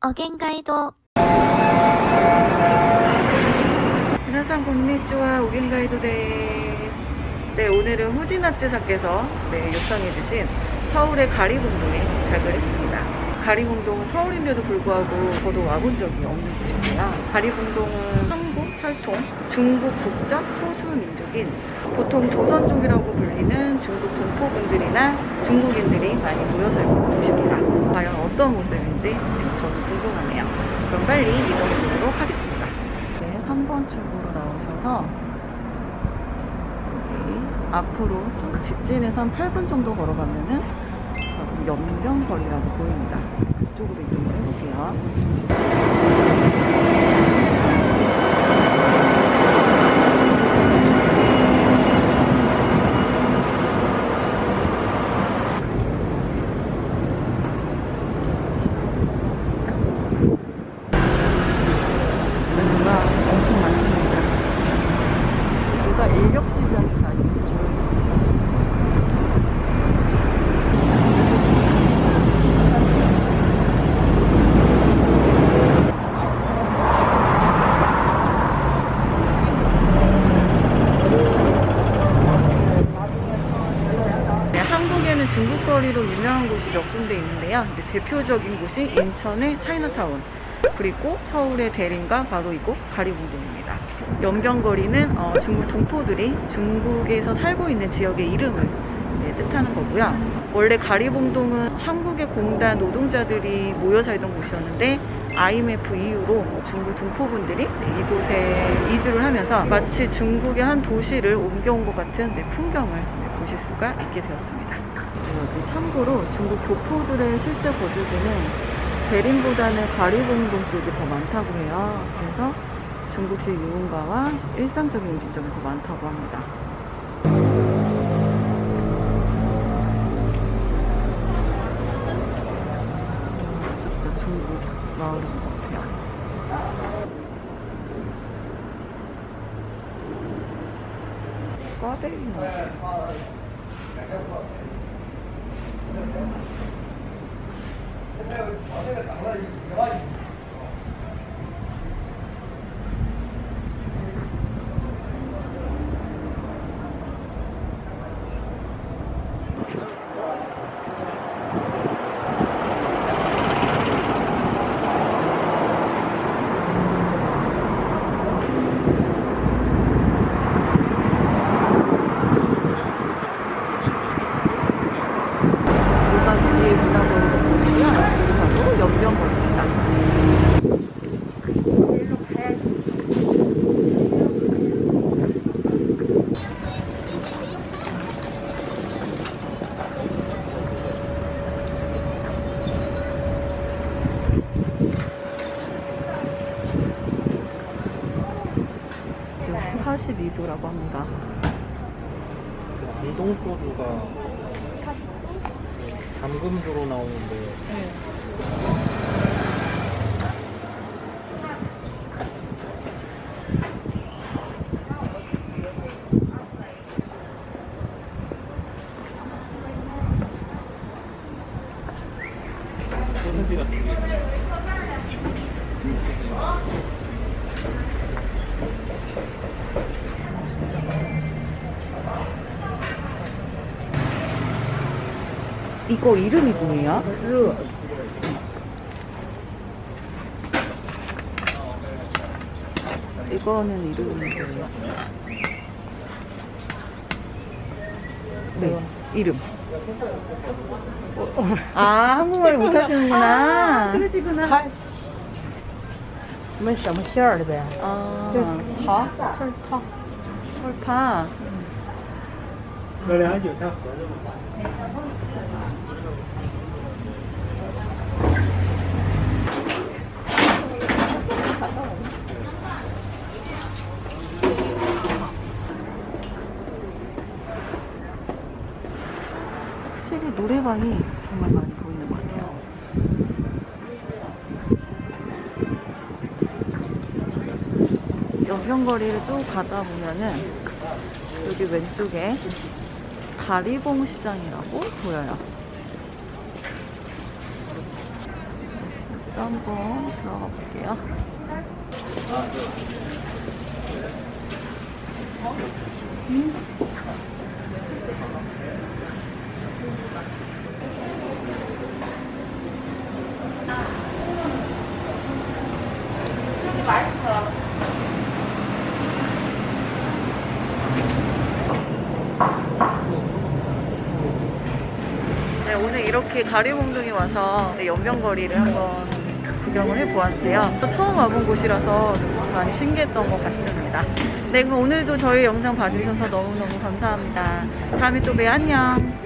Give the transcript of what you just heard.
어겐가이도. 미나상 곤니쭈와 오겐가이도 데스 네 오늘은 후지나츠사께서 네, 요청해주신 서울의 가리공동에 도착을 했습니다. 가리공동은 서울인데도 불구하고 저도 와본 적이 없는 곳입니다 가리공동은 한국 혈통 중국 국적 소수민족인 보통 조선족이라고 불리는 중국 동포분들이나 중국인들이 많이 모여 살고 있는 곳입니다. 과연 어떤 모습인지 네, 저는 궁금하네요. 그럼 빨리 이동해 보도록 하겠습니다. 네, 3번 출구로 나오셔서 앞으로 쭉 직진해서 한 8분 정도 걸어가면은 연변거리라고 보입니다. 이쪽으로 이동을 해볼게요. 메뉴가 엄청 많습니다. 여기가 인력시장이 아니고 네, 한국에는 중국 거리로 유명한 곳이 몇 군데 있는데요. 이제 대표적인 곳이 인천의 차이나타운, 그리고 서울의 대림가 바로 이곳 가리봉동입니다. 연변거리는 어, 중국 동포들이 중국에서 살고 있는 지역의 이름을 네, 뜻하는 거고요. 원래 가리봉동은 한국의 공단 노동자들이 모여 살던 곳이었는데 IMF 이후로 중국 동포분들이 네, 이곳에 이주를 하면서 마치 중국의 한 도시를 옮겨온 것 같은 네, 풍경을 네, 보실 수가 있게 되었습니다. 여기 참고로 중국 교포들의 실제 거주지는 대림보다는 가리봉동 쪽이 더 많다고 해요. 그래서 중국식 유흥가와 일상적인 음식점이 더 많다고 합니다. 진짜 중국 마을인 것 같아요. 现在把这个搞了，一万。 42도라고 합니다. 강동포주가 담금주로 나오는데 소세지 같은 게 이거 이름이 뭐예요? 이거는 이름이 뭐예요? 네, 이름. 아, 한국말 못하시는구나. 그러시구나. 我们什么馅儿的呗？ 아, 好，刺儿汤。 설파. 热凉酒加合着。 확실히 노래방이 정말 많이 보이는 것 같아요. 용평거리를 쭉 가다 보면은 여기 왼쪽에 다리봉 시장이라고 보여요. 한번 들어가 볼게요. 음. 이렇게 가리봉동에 와서 네, 연변거리를 한번 구경을 해보았는데요. 처음 와본 곳이라서 좀 많이 신기했던 것 같습니다. 네, 그럼 오늘도 저희 영상 봐주셔서 너무너무 감사합니다. 다음에 또 봬요. 안녕.